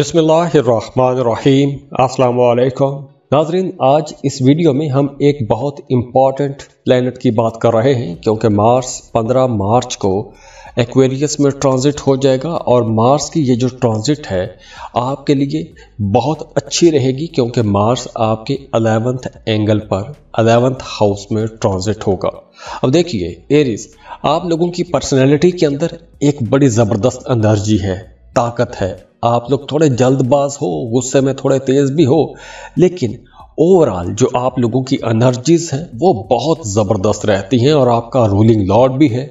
अस्सलाम वालेकुम नाजरीन, आज इस वीडियो में हम एक बहुत इंपॉर्टेंट प्लेनेट की बात कर रहे हैं, क्योंकि मार्स 15 मार्च को एक्वेरियस में ट्रांजिट हो जाएगा, और मार्स की ये जो ट्रांजिट है, आपके लिए बहुत अच्छी रहेगी, क्योंकि मार्स आपके अलेवंथ एंगल पर अलेवंथ हाउस में ट्रांजिट होगा। अब देखिए एरिस आप लोगों की पर्सनैलिटी के अंदर एक बड़ी ज़बरदस्त एनर्जी है, ताकत है। आप लोग थोड़े जल्दबाज हो, गुस्से में थोड़े तेज भी हो, लेकिन ओवरऑल जो आप लोगों की एनर्जीज हैं, वो बहुत ज़बरदस्त रहती हैं और आपका रूलिंग लॉर्ड भी है।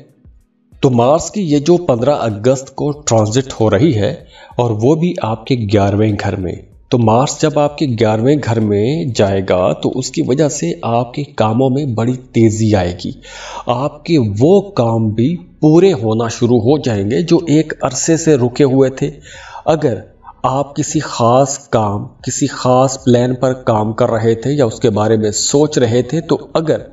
तो मार्स की ये जो 15 अगस्त को ट्रांजिट हो रही है और वो भी आपके ग्यारहवें घर में। तो मार्स जब आपके ग्यारहवें घर में जाएगा तो उसकी वजह से आपके कामों में बड़ी तेज़ी आएगी। आपके वो काम भी पूरे होना शुरू हो जाएँगे जो एक अरसे से रुके हुए थे। अगर आप किसी ख़ास काम, किसी ख़ास प्लान पर काम कर रहे थे या उसके बारे में सोच रहे थे तो अगर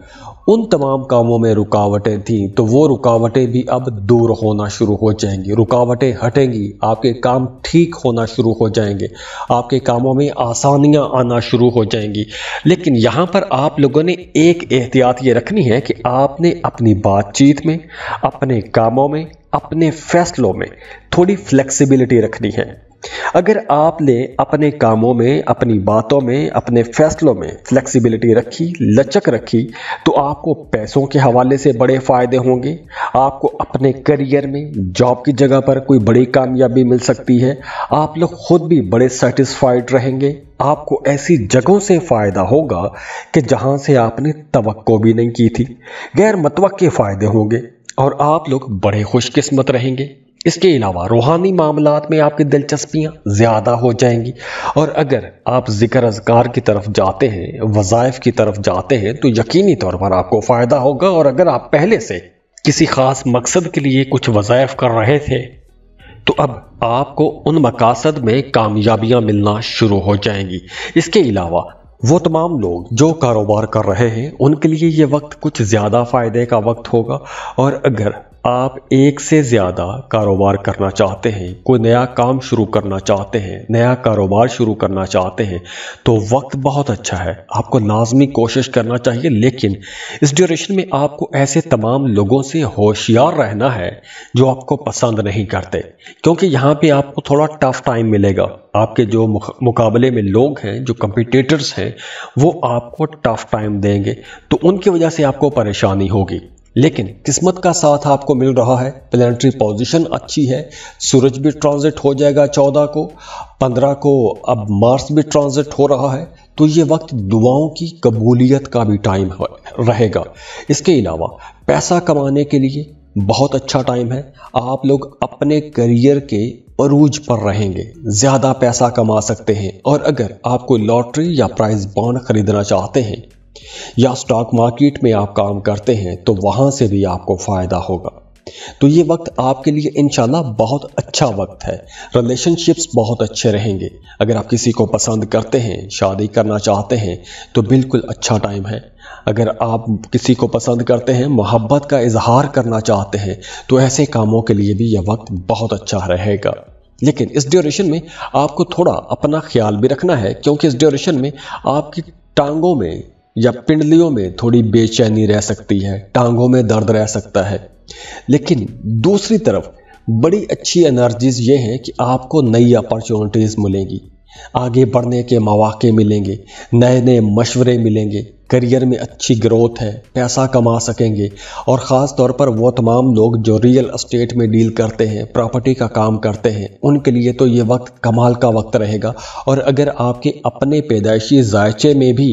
उन तमाम कामों में रुकावटें थी तो वो रुकावटें भी अब दूर होना शुरू हो जाएँगी। रुकावटें हटेंगी, आपके काम ठीक होना शुरू हो जाएँगे, आपके कामों में आसानियाँ आना शुरू हो जाएँगी। लेकिन यहाँ पर आप लोगों ने एक एहतियात ये रखनी है कि आपने अपनी बातचीत में, अपने कामों में, अपने फैसलों में थोड़ी फ्लेक्सिबिलिटी रखनी है। अगर आपने अपने कामों में, अपनी बातों में, अपने फैसलों में फ्लेक्सिबिलिटी रखी, लचक रखी तो आपको पैसों के हवाले से बड़े फ़ायदे होंगे। आपको अपने करियर में जॉब की जगह पर कोई बड़ी कामयाबी मिल सकती है। आप लोग खुद भी बड़े सेटिस्फाइड रहेंगे। आपको ऐसी जगहों से फ़ायदा होगा कि जहाँ से आपने तवक्को भी नहीं की थी। गैर मतवक़ फ़ायदे होंगे और आप लोग बड़े खुशकिस्मत रहेंगे। इसके अलावा रूहानी मामला में आपकी दिलचस्पियाँ ज़्यादा हो जाएँगी। और अगर आप ज़िक्र अजगार की तरफ़ जाते हैं, वज़ाइफ की तरफ़ जाते हैं तो यकीनी तौर पर आपको फ़ायदा होगा। और अगर आप पहले से किसी ख़ास मकसद के लिए कुछ वज़ाइफ कर रहे थे तो अब आपको उन मकासद में कामयाबियाँ मिलना शुरू हो जाएँगी। इसके अलावा वो तमाम लोग जो कारोबार कर रहे हैं, उनके लिए ये वक्त कुछ ज़्यादा फ़ायदे का वक्त होगा। और अगर आप एक से ज़्यादा कारोबार करना चाहते हैं, कोई नया काम शुरू करना चाहते हैं, नया कारोबार शुरू करना चाहते हैं तो वक्त बहुत अच्छा है। आपको लाजमी कोशिश करना चाहिए, लेकिन इस ड्यूरेशन में आपको ऐसे तमाम लोगों से होशियार रहना है जो आपको पसंद नहीं करते, क्योंकि यहाँ पे आपको थोड़ा टफ टाइम मिलेगा। आपके जो मुकाबले में लोग हैं, जो कंपिटेटर्स हैं, वो आपको टफ टाइम देंगे तो उनकी वजह से आपको परेशानी होगी। लेकिन किस्मत का साथ आपको मिल रहा है प्लानिटरी पोजीशन अच्छी है, सूरज भी ट्रांजिट हो जाएगा चौदह को, पंद्रह को, अब मार्स भी ट्रांजिट हो रहा है तो ये वक्त दुआओं की कबूलियत का भी टाइम रहेगा। इसके अलावा पैसा कमाने के लिए बहुत अच्छा टाइम है, आप लोग अपने करियर के अरूज पर रहेंगे, ज़्यादा पैसा कमा सकते हैं, और अगर आप कोई लॉटरी या प्राइज बॉन्ड खरीदना चाहते हैं या स्टॉक मार्केट में आप काम करते हैं तो वहाँ से भी आपको फ़ायदा होगा। तो ये वक्त आपके लिए इनशाला बहुत अच्छा वक्त है। रिलेशनशिप्स बहुत अच्छे रहेंगे। अगर आप किसी को पसंद करते हैं, शादी करना चाहते हैं तो बिल्कुल अच्छा टाइम है। अगर आप किसी को पसंद करते हैं, मोहब्बत का इजहार करना चाहते हैं तो ऐसे कामों के लिए भी यह वक्त बहुत अच्छा रहेगा। लेकिन इस ड्यूरेशन में आपको थोड़ा अपना ख्याल भी रखना है, क्योंकि इस ड्यूरेशन में आपकी टांगों में या पिंडलियों में थोड़ी बेचैनी रह सकती है, टांगों में दर्द रह सकता है। लेकिन दूसरी तरफ़, बड़ी अच्छी एनर्जीज ये हैं कि आपको नई अपॉर्चुनिटीज़ मिलेंगी। आगे बढ़ने के मौाक़े मिलेंगे नए नए मशवरे मिलेंगे करियर में अच्छी ग्रोथ है, पैसा कमा सकेंगे और ख़ास तौर पर वो तमाम लोग जो रियल एस्टेट में डील करते हैं प्रॉपर्टी का काम करते हैं, उनके लिए तो ये वक्त कमाल का वक्त रहेगा। और अगर आपके अपने पैदाइशी जायचे में भी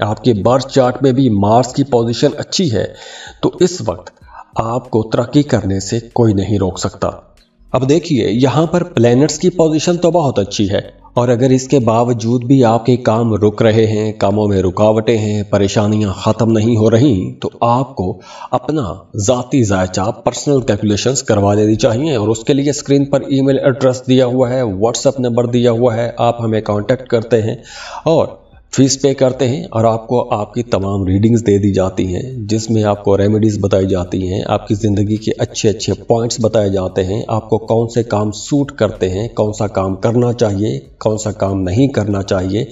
आपके बर्थ चार्ट में भी मार्स की पोजीशन अच्छी है तो इस वक्त आपको तरक्की करने से कोई नहीं रोक सकता। अब देखिए, यहाँ पर प्लैनेट्स की पोजीशन तो बहुत अच्छी है, और अगर इसके बावजूद भी आपके काम रुक रहे हैं, कामों में रुकावटें हैं, परेशानियाँ ख़त्म नहीं हो रही तो आपको अपना ज़ाती जायचा पर्सनल कैलकुलेशंस करवा लेनी चाहिए, और उसके लिए स्क्रीन पर ईमेल एड्रेस दिया हुआ है व्हाट्सएप नंबर दिया हुआ है, आप हमें कांटेक्ट करते हैं, और फ़ीस पे करते हैं और आपको आपकी तमाम रीडिंग्स दे दी जाती हैं, जिसमें आपको रेमेडीज़ बताई जाती हैं, आपकी ज़िंदगी के अच्छे अच्छे पॉइंट्स बताए जाते हैं, आपको कौन से काम सूट करते हैं, कौन सा काम करना चाहिए, कौन सा काम नहीं करना चाहिए,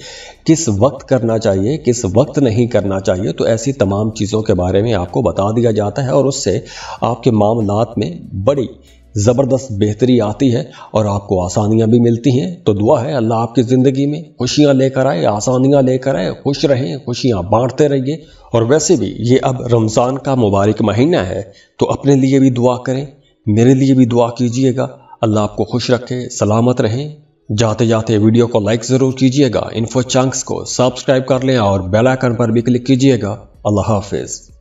किस वक्त करना चाहिए, किस वक्त नहीं करना चाहिए तो ऐसी तमाम चीज़ों के बारे में आपको बता दिया जाता है और उससे आपके मामलात में बड़ी ज़बरदस्त बेहतरी आती है और आपको आसानियाँ भी मिलती हैं। तो दुआ है अल्लाह आपकी ज़िंदगी में खुशियाँ लेकर आए, आसानियाँ लेकर आए, खुश रहें, खुशियाँ बांटते रहिए। और वैसे भी ये अब रमज़ान का मुबारक महीना है तो अपने लिए भी दुआ करें, मेरे लिए भी दुआ कीजिएगा। अल्लाह आपको खुश रखे, सलामत रहें। जाते जाते वीडियो को लाइक ज़रूर कीजिएगा, इन्फो चंक्स को सब्सक्राइब कर लें और बेल आइकन पर भी क्लिक कीजिएगा। अल्लाह हाफिज़।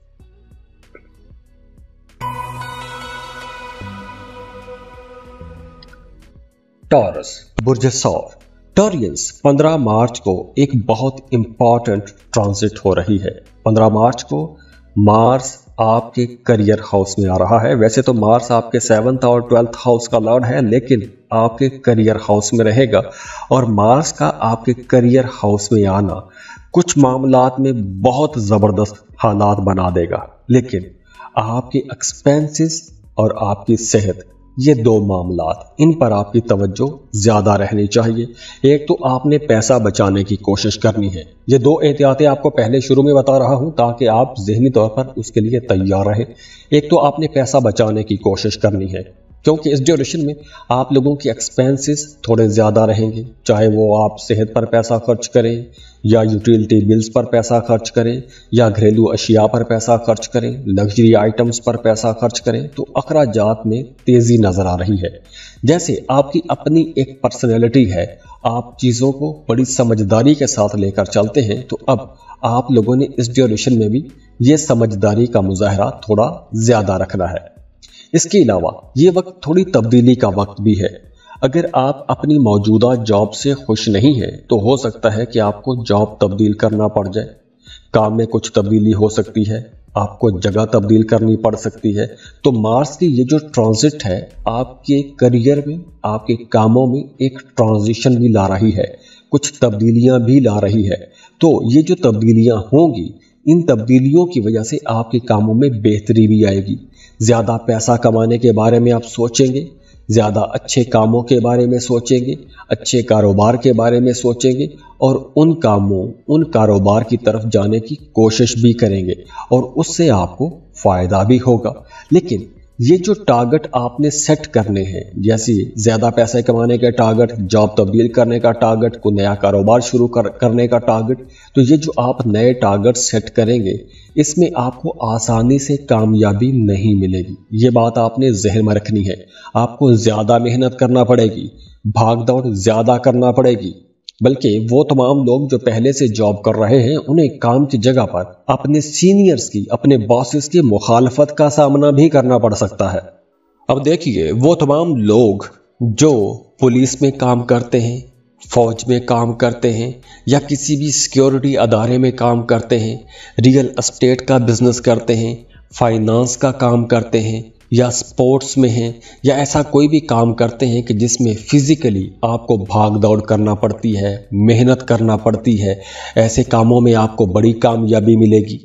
टॉरस बुर्ज सौर टॉरियंस 15 मार्च को एक बहुत इंपॉर्टेंट ट्रांजिट हो रही है। 15 मार्च को मार्स आपके करियर हाउस में आ रहा है। वैसे तो मार्स आपके सेवंथ और ट्वेल्थ हाउस का लॉर्ड है, लेकिन आपके करियर हाउस में रहेगा। और मार्स का आपके करियर हाउस में आना कुछ मामलात में बहुत ज़बरदस्त हालात बना देगा। लेकिन आपके एक्सपेंसेस और आपकी सेहत ये दो मामला इन पर आपकी तवज्जो ज़्यादा रहनी चाहिए। एक तो आपने पैसा बचाने की कोशिश करनी है। ये दो एहतियातें आपको पहले शुरू में बता रहा हूँ, ताकि आप जहनी तौर पर उसके लिए तैयार रहें। एक तो आपने पैसा बचाने की कोशिश करनी है। क्योंकि इस ड्यूरेशन में आप लोगों के एक्सपेंसेस थोड़े ज़्यादा रहेंगे। चाहे वो आप सेहत पर पैसा खर्च करें, या यूटिलिटी बिल्स पर पैसा खर्च करें, या घरेलू अशिया पर पैसा खर्च करें लग्जरी आइटम्स पर पैसा खर्च करें तो अखराजात में तेज़ी नज़र आ रही है। जैसे आपकी अपनी एक पर्सनैलिटी है, आप चीज़ों को बड़ी समझदारी के साथ लेकर चलते हैं तो अब आप लोगों ने इस ड्यूरेशन में भी ये समझदारी का मुजाहरा थोड़ा ज़्यादा रखना है। इसके अलावा, ये वक्त थोड़ी तब्दीली का वक्त भी है। अगर आप अपनी मौजूदा जॉब से खुश नहीं हैं तो हो सकता है कि आपको जॉब तब्दील करना पड़ जाए। काम में कुछ तब्दीली हो सकती है, आपको जगह तब्दील करनी पड़ सकती है। तो मार्स की ये जो ट्रांजिट है, आपके करियर में, आपके कामों में एक ट्रांजिशन भी ला रही है। कुछ तब्दीलियाँ भी ला रही है। तो ये जो तब्दीलियाँ होंगी, इन तब्दीलियों की वजह से आपके कामों में बेहतरी भी आएगी। ज़्यादा पैसा कमाने के बारे में आप सोचेंगे ज़्यादा अच्छे कामों के बारे में सोचेंगे अच्छे कारोबार के बारे में सोचेंगे और उन कामों उन कारोबार की तरफ़ जाने की कोशिश भी करेंगे और उससे आपको फ़ायदा भी होगा। लेकिन ये जो टारगेट आपने सेट करने हैं जैसे ज़्यादा पैसे कमाने का टारगेट जॉब तब्दील करने का टारगेट को नया कारोबार शुरू कर, करने का टारगेट तो ये जो आप नए टारगेट सेट करेंगे इसमें आपको आसानी से कामयाबी नहीं मिलेगी। ये बात आपने जहन में रखनी है। आपको ज़्यादा मेहनत करना पड़ेगी भाग दौड़ ज़्यादा करना पड़ेगी। बल्कि वो तमाम लोग जो पहले से जॉब कर रहे हैं, उन्हें काम की जगह पर अपने सीनियर्स की, अपने बॉसेस की मुखालफत का सामना भी करना पड़ सकता है। अब देखिए, वो तमाम लोग जो पुलिस में काम करते हैं फौज में काम करते हैं या किसी भी सिक्योरिटी अदारे में काम करते हैं, रियल एस्टेट का बिज़नेस करते हैं, फाइनेंस का काम करते हैं, या स्पोर्ट्स में हैं, या ऐसा कोई भी काम करते हैं कि जिसमें फिज़िकली आपको भाग दौड़ करना पड़ती है, मेहनत करना पड़ती है, ऐसे कामों में आपको बड़ी कामयाबी मिलेगी।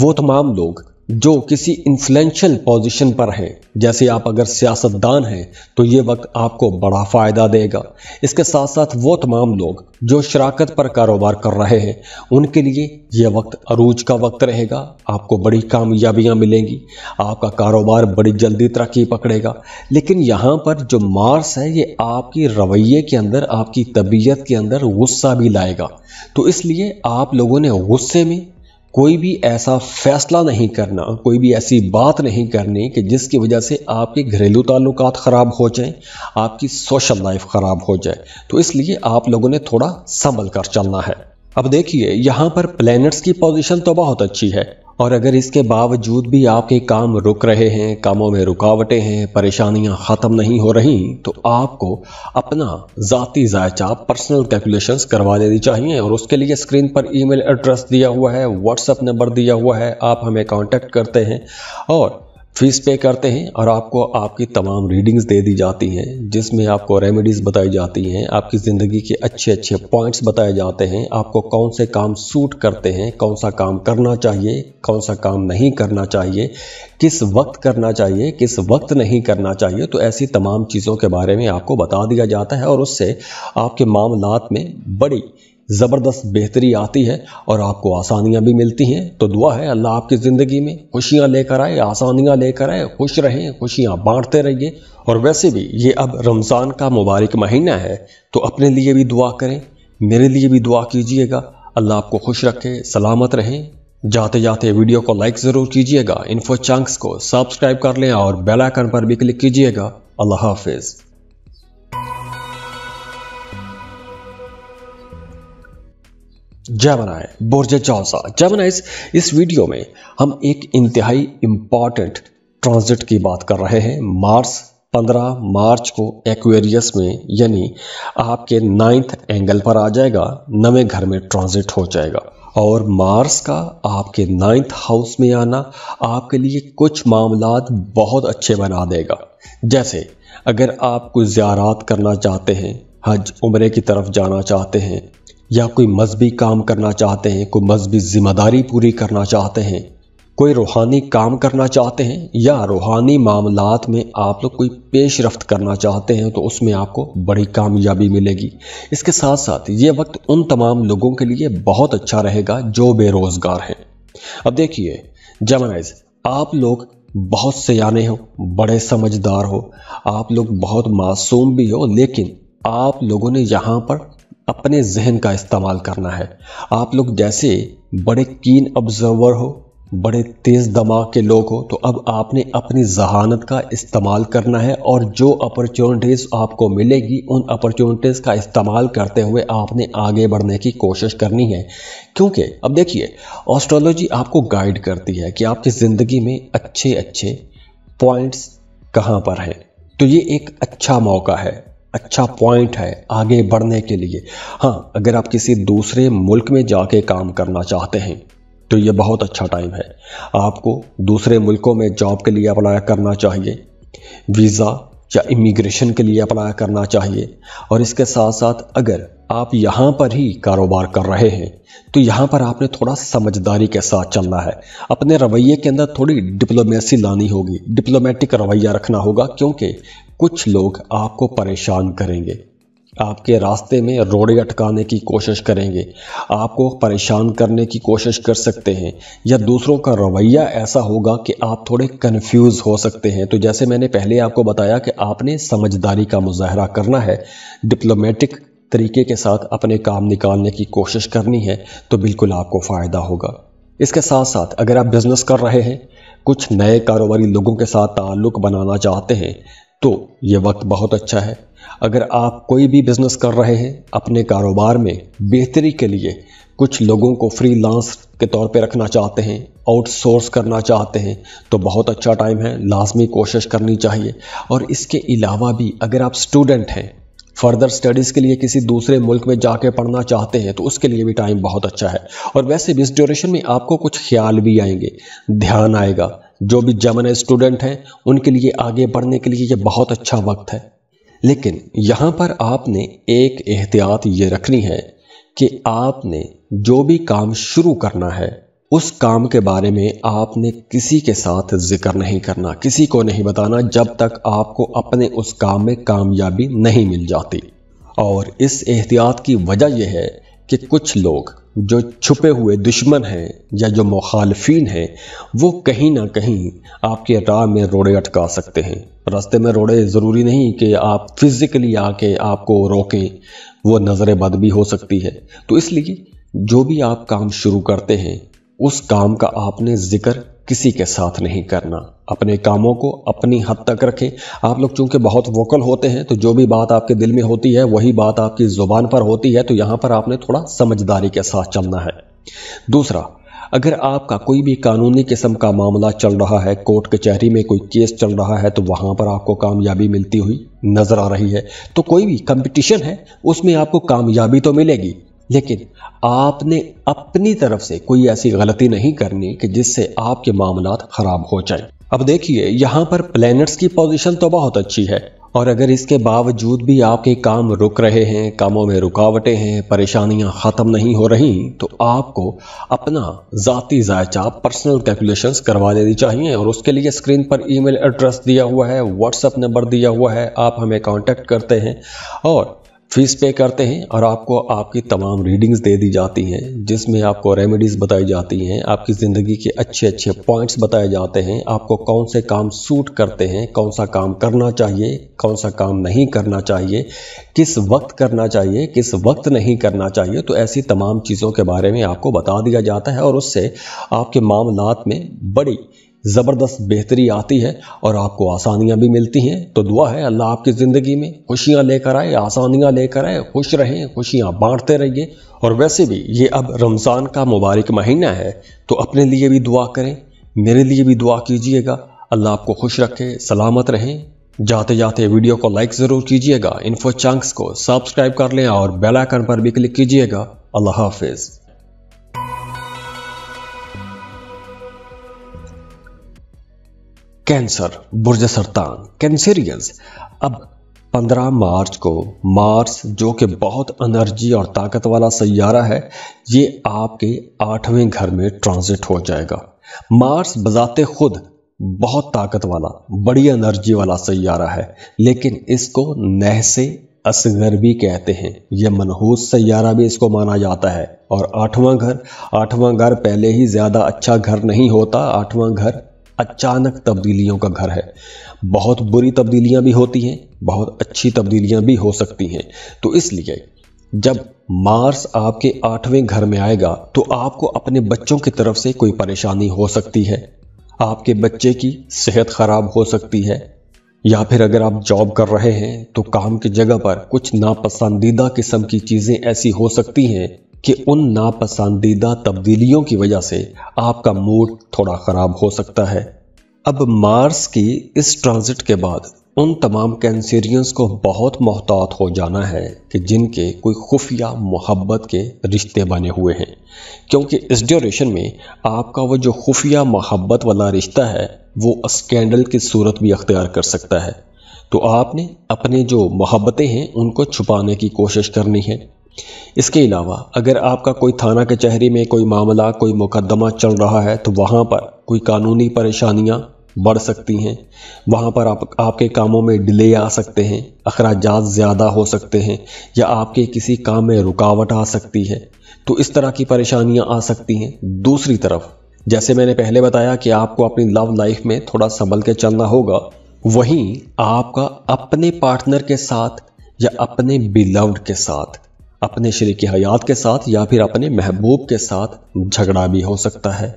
वो तमाम लोग जो किसी इन्फ्लुएंशियल पोजीशन पर हैं। जैसे आप अगर सियासतदान हैं तो ये वक्त आपको बड़ा फ़ायदा देगा। इसके साथ साथ वो तमाम लोग जो शराकत पर कारोबार कर रहे हैं, उनके लिए ये वक्त अरूज का वक्त रहेगा। आपको बड़ी कामयाबियाँ मिलेंगी। आपका कारोबार बड़ी जल्दी तरक्की पकड़ेगा। लेकिन यहाँ पर जो मार्स है, ये आपकी रवैये के अंदर, आपकी तबीयत के अंदर गुस्सा भी लाएगा। तो इसलिए आप लोगों ने गुस्से में कोई भी ऐसा फैसला नहीं करना, कोई भी ऐसी बात नहीं करनी कि जिसकी वजह से आपके घरेलू ताल्लुक ख़राब हो जाएँ, आपकी सोशल लाइफ ख़राब हो जाए। तो इसलिए आप लोगों ने थोड़ा संभल कर चलना है। अब देखिए, यहाँ पर प्लैनेट्स की पोजीशन तो बहुत अच्छी है। और अगर इसके बावजूद भी आपके काम रुक रहे हैं, कामों में रुकावटें हैं, परेशानियाँ ख़त्म नहीं हो रही तो आपको अपना ज़ाती जायचा पर्सनल कैलकुलेशंस करवा लेनी चाहिए और उसके लिए स्क्रीन पर ईमेल एड्रेस दिया हुआ है व्हाट्सएप नंबर दिया हुआ है, आप हमें कांटेक्ट करते हैं और फ़ीस पे करते हैं और आपको आपकी तमाम रीडिंग्स दे दी जाती हैं, जिसमें आपको रेमेडीज़ बताई जाती हैं, आपकी ज़िंदगी के अच्छे अच्छे पॉइंट्स बताए जाते हैं, आपको कौन से काम सूट करते हैं, कौन सा काम करना चाहिए, कौन सा काम नहीं करना चाहिए, किस वक्त करना चाहिए, किस वक्त नहीं करना चाहिए तो ऐसी तमाम चीज़ों के बारे में आपको बता दिया जाता है और उससे आपके मामलात में बड़ी ज़बरदस्त बेहतरी आती है और आपको आसानियाँ भी मिलती हैं। तो दुआ है अल्लाह आपकी ज़िंदगी में खुशियाँ लेकर आए, आसानियाँ लेकर आए, खुश रहें, खुशियाँ बांटते रहिए। और वैसे भी ये अब रमज़ान का मुबारक महीना है तो अपने लिए भी दुआ करें, मेरे लिए भी दुआ कीजिएगा। अल्लाह आपको खुश रखे, सलामत रहें। जाते जाते वीडियो को लाइक ज़रूर कीजिएगा, इन्फो चंक्स को सब्सक्राइब कर लें और बेल आइकन पर भी क्लिक कीजिएगा। अल्लाह हाफिज़। जमनाए बोर्ज जौसा जमनाइज इस वीडियो में हम एक इंतहाई इंपॉर्टेंट ट्रांजिट की बात कर रहे हैं। मार्स 15 मार्च को एक्वेरियस में, यानी आपके नाइन्थ एंगल पर आ जाएगा, नवे घर में ट्रांजिट हो जाएगा। और मार्स का आपके नाइन्थ हाउस में आना आपके लिए कुछ मामलात बहुत अच्छे बना देगा। जैसे, अगर आप कोई ज़्यारात करना चाहते हैं, हज, उम्र की तरफ़ जाना चाहते हैं या कोई मजहबी काम करना चाहते हैं, कोई मजहबी ज़िम्मेदारी पूरी करना चाहते हैं, कोई रूहानी काम करना चाहते हैं, या रूहानी मामलात में आप लोग कोई पेश रफ्त करना चाहते हैं तो उसमें आपको बड़ी कामयाबी मिलेगी। इसके साथ साथ ये वक्त उन तमाम लोगों के लिए बहुत अच्छा रहेगा जो बेरोज़गार हैं। अब देखिए जमनाइज आप लोग बहुत सयाने हो, बड़े समझदार हो, आप लोग बहुत मासूम भी हो, लेकिन आप लोगों ने यहाँ पर अपने जहन का इस्तेमाल करना है। आप लोग जैसे बड़े कीन ऑब्जर्वर हो, बड़े तेज दिमाग के लोग हो तो अब आपने अपनी जहानत का इस्तेमाल करना है और जो अपॉर्चुनिटीज़ आपको मिलेगी, उन अपॉर्चुनिटीज़ का इस्तेमाल करते हुए आपने आगे बढ़ने की कोशिश करनी है। क्योंकि अब देखिए ऑस्ट्रोलॉजी आपको गाइड करती है कि आपकी ज़िंदगी में अच्छे अच्छे पॉइंट्स कहाँ पर हैं। तो ये एक अच्छा मौका है। अच्छा पॉइंट है आगे बढ़ने के लिए। हाँ अगर आप किसी दूसरे मुल्क में जाके काम करना चाहते हैं तो ये बहुत अच्छा टाइम है। आपको दूसरे मुल्कों में जॉब के लिए अप्लाई करना चाहिए वीज़ा या इमिग्रेशन के लिए अप्लाई करना चाहिए। और इसके साथ साथ अगर आप यहाँ पर ही कारोबार कर रहे हैं तो यहाँ पर आपने थोड़ा समझदारी के साथ चलना है। अपने रवैये के अंदर थोड़ी डिप्लोमेसी लानी होगी डिप्लोमेटिक रवैया रखना होगा, क्योंकि कुछ लोग आपको परेशान करेंगे। आपके रास्ते में रोड़े अटकाने की कोशिश करेंगे। आपको परेशान करने की कोशिश कर सकते हैं, या दूसरों का रवैया ऐसा होगा कि आप थोड़े कंफ्यूज हो सकते हैं। तो जैसे मैंने पहले आपको बताया कि आपने समझदारी का मुजाहरा करना है डिप्लोमेटिक तरीके के साथ अपने काम निकालने की कोशिश करनी है तो बिल्कुल आपको फ़ायदा होगा। इसके साथ साथ अगर आप बिज़नेस कर रहे हैं, कुछ नए कारोबारी लोगों के साथ ताल्लुक़ बनाना चाहते हैं तो ये वक्त बहुत अच्छा है। अगर आप कोई भी बिज़नेस कर रहे हैं, अपने कारोबार में बेहतरी के लिए कुछ लोगों को फ्री लांस के तौर पे रखना चाहते हैं आउटसोर्स करना चाहते हैं तो बहुत अच्छा टाइम है, लाजमी कोशिश करनी चाहिए। और इसके अलावा भी अगर आप स्टूडेंट हैं फर्दर स्टडीज़ के लिए किसी दूसरे मुल्क में जाके पढ़ना चाहते हैं तो उसके लिए भी टाइम बहुत अच्छा है। और वैसे भी इस ड्यूरेशन में आपको कुछ ख्याल भी आएँगे, ध्यान आएगा। जो भी जमन स्टूडेंट हैं, उनके लिए आगे बढ़ने के लिए ये बहुत अच्छा वक्त है। लेकिन यहाँ पर आपने एक एहतियात ये रखनी है कि आपने जो भी काम शुरू करना है, उस काम के बारे में आपने किसी के साथ ज़िक्र नहीं करना, किसी को नहीं बताना जब तक आपको अपने उस काम में कामयाबी नहीं मिल जाती। और इस एहतियात की वजह यह है कि कुछ लोग जो छुपे हुए दुश्मन हैं या जो मुखालफी हैं, वो कहीं ना कहीं आपके राह में रोड़े अटका सकते हैं। रास्ते में रोड़े ज़रूरी नहीं कि आप फिज़िकली आके आपको रोकें, वो नज़र बद भी हो सकती है। तो इसलिए जो भी आप काम शुरू करते हैं, उस काम का आपने ज़िक्र किसी के साथ नहीं करना। अपने कामों को अपनी हद तक रखें। आप लोग चूँकि बहुत वोकल होते हैं तो जो भी बात आपके दिल में होती है, वही बात आपकी ज़ुबान पर होती है तो यहाँ पर आपने थोड़ा समझदारी के साथ चलना है। दूसरा, अगर आपका कोई भी कानूनी किस्म का मामला चल रहा है, कोर्ट कचहरी में कोई केस चल रहा है तो वहाँ पर आपको कामयाबी मिलती हुई नज़र आ रही है। तो कोई भी कंपटीशन है, उसमें आपको कामयाबी तो मिलेगी। लेकिन आपने अपनी तरफ़ से कोई ऐसी गलती नहीं करनी कि जिससे आपके मामला खराब हो जाए। अब देखिए, यहाँ पर प्लैनेट्स की पोजीशन तो बहुत अच्छी है, और अगर इसके बावजूद भी आपके काम रुक रहे हैं, कामों में रुकावटें हैं, परेशानियाँ ख़त्म नहीं हो रही तो आपको अपना ज़ाती जायचा पर्सनल कैलकुलेशंस करवा लेनी चाहिए, और उसके लिए स्क्रीन पर ईमेल एड्रेस दिया हुआ है व्हाट्सएप नंबर दिया हुआ है, आप हमें कांटेक्ट करते हैं, और फ़ीस पे करते हैं और आपको आपकी तमाम रीडिंग्स दे दी जाती हैं, जिसमें आपको रेमेडीज़ बताई जाती हैं, आपकी ज़िंदगी के अच्छे अच्छे पॉइंट्स बताए जाते हैं, आपको कौन से काम सूट करते हैं, कौन सा काम करना चाहिए, कौन सा काम नहीं करना चाहिए, किस वक्त करना चाहिए, किस वक्त नहीं करना चाहिए तो ऐसी तमाम चीज़ों के बारे में आपको बता दिया जाता है और उससे आपके मामलात में बड़ी ज़बरदस्त बेहतरी आती है और आपको आसानियाँ भी मिलती हैं। तो दुआ है अल्लाह आपकी ज़िंदगी में खुशियाँ लेकर आए, आसानियाँ लेकर आए, खुश रहें, खुशियाँ बांटते रहिए। और वैसे भी ये अब रमज़ान का मुबारक महीना है तो अपने लिए भी दुआ करें, मेरे लिए भी दुआ कीजिएगा। अल्लाह आपको खुश रखे, सलामत रहें। जाते जाते वीडियो को लाइक ज़रूर कीजिएगा, इन्फो चंक्स को सब्सक्राइब कर लें और बेल आइकन पर भी क्लिक कीजिएगा। अल्लाह हाफिज़। कैंसर, बुर्ज सरतान, कैंसेरियंस। अब 15 मार्च को मार्स, जो कि बहुत एनर्जी और ताकत वाला सैारा है, ये आपके आठवें घर में ट्रांजिट हो जाएगा। मार्स बजाते खुद बहुत ताकत वाला, बड़ी एनर्जी वाला सैारा है, लेकिन इसको नह से असगर भी कहते हैं। यह मनहूस सैारा भी इसको माना जाता है। और आठवां घर आठवां घर पहले ही ज़्यादा अच्छा घर नहीं होता, आठवां घर अचानक तब्दीलियों का घर है। बहुत बुरी तब्दीलियाँ भी होती हैं, बहुत अच्छी तब्दीलियाँ भी हो सकती हैं। तो इसलिए जब मार्स आपके आठवें घर में आएगा तो आपको अपने बच्चों की तरफ़ से कोई परेशानी हो सकती है। आपके बच्चे की सेहत खराब हो सकती है। या फिर अगर आप जॉब कर रहे हैं तो काम की जगह पर कुछ नापसंदीदा किस्म की चीज़ें ऐसी हो सकती हैं कि उन नापसंदीदा तब्दीलियों की वजह से आपका मूड थोड़ा ख़राब हो सकता है। अब मार्स की इस ट्रांजिट के बाद उन तमाम कैंसेरियंस को बहुत मोहतात हो जाना है कि जिनके कोई खुफिया मोहब्बत के रिश्ते बने हुए हैं। क्योंकि इस ड्यूरेशन में आपका वो जो खुफिया मोहब्बत वाला रिश्ता है, वो स्कैंडल की सूरत भी अख्तियार कर सकता है। तो आपने अपने जो मोहब्बतें हैं, उनको छुपाने की कोशिश करनी है। इसके अलावा, अगर आपका कोई थाना कचहरी में कोई मामला, कोई मुकदमा चल रहा है तो वहाँ पर कोई कानूनी परेशानियाँ बढ़ सकती हैं। वहाँ पर आप, आपके कामों में डिले आ सकते हैं अखराज ज़्यादा हो सकते हैं, या आपके किसी काम में रुकावट आ सकती है। तो इस तरह की परेशानियाँ आ सकती हैं। दूसरी तरफ़, जैसे मैंने पहले बताया कि आपको अपनी लव लाइफ में थोड़ा संभल के चलना होगा, वहीं आपका अपने पार्टनर के साथ या अपने बिलव्ड के साथ अपने शरीक हयात के साथ या फिर अपने महबूब के साथ झगड़ा भी हो सकता है।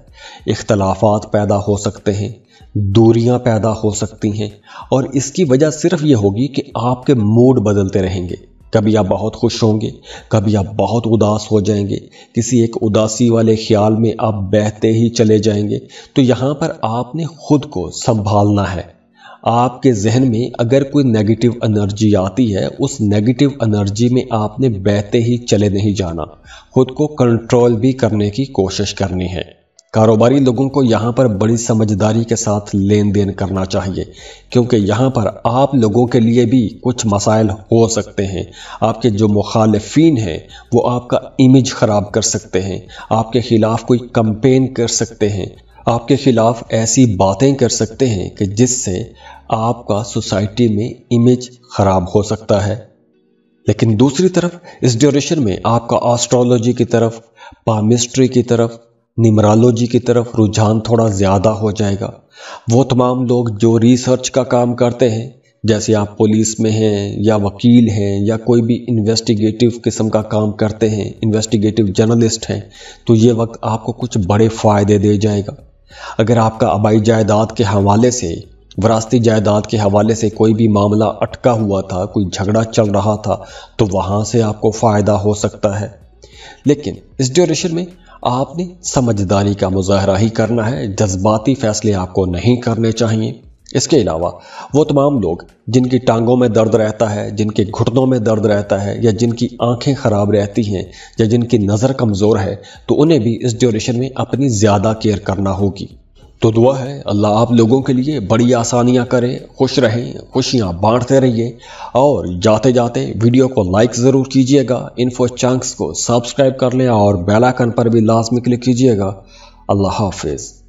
इख्तलाफात पैदा हो सकते हैं, दूरियाँ पैदा हो सकती हैं, और इसकी वजह सिर्फ़ ये होगी कि आपके मूड बदलते रहेंगे। कभी आप बहुत खुश होंगे, कभी आप बहुत उदास हो जाएँगे। किसी एक उदासी वाले ख्याल में आप बहते ही चले जाएँगे। तो यहाँ पर आपने खुद को संभालना है। आपके जहन में अगर कोई नेगेटिव एनर्जी आती है, उस नेगेटिव एनर्जी में आपने बहते ही चले नहीं जाना। खुद को कंट्रोल भी करने की कोशिश करनी है। कारोबारी लोगों को यहाँ पर बड़ी समझदारी के साथ लेन देन करना चाहिए, क्योंकि यहाँ पर आप लोगों के लिए भी कुछ मसाइल हो सकते हैं। आपके जो मुखालफिन हैं, वो आपका इमेज ख़राब कर सकते हैं। आपके ख़िलाफ़ कोई कंपेन कर सकते हैं। आपके खिलाफ ऐसी बातें कर सकते हैं कि जिससे आपका सोसाइटी में इमेज खराब हो सकता है। लेकिन दूसरी तरफ़, इस ड्यूरेशन में आपका एस्ट्रोलॉजी की तरफ़ पामिस्ट्री की तरफ़ निमरालोजी की तरफ़ रुझान थोड़ा ज़्यादा हो जाएगा। वो तमाम लोग जो रिसर्च का काम करते हैं, जैसे आप पुलिस में हैं, या वकील हैं, या कोई भी इन्वेस्टिगेटिव किस्म का काम करते हैं इन्वेस्टिगेटिव जर्नलिस्ट हैं तो ये वक्त आपको कुछ बड़े फ़ायदे दे जाएगा। अगर आपका आबाई जायदाद के हवाले से वरासती जायदाद के हवाले से कोई भी मामला अटका हुआ था, कोई झगड़ा चल रहा था तो वहाँ से आपको फ़ायदा हो सकता है। लेकिन इस ड्यूरेशन में आपने समझदारी का मुजाहरा ही करना है, जज्बाती फैसले आपको नहीं करने चाहिए। इसके अलावा, वो तमाम लोग जिनकी टांगों में दर्द रहता है, जिनके घुटनों में दर्द रहता है, या जिनकी आँखें ख़राब रहती हैं, या जिनकी नज़र कमज़ोर है तो उन्हें भी इस ड्यूरेशन में अपनी ज़्यादा केयर करना होगी। तो दुआ है, अल्लाह आप लोगों के लिए बड़ी आसानियाँ करें, खुश रहें, खुशियाँ बांटते रहिए, और जाते जाते वीडियो को लाइक ज़रूर कीजिएगा इन्फो चंक्स को सब्सक्राइब कर लें, और बेल आइकन पर भी लाजमी क्लिक कीजिएगा। अल्लाह हाफिज़।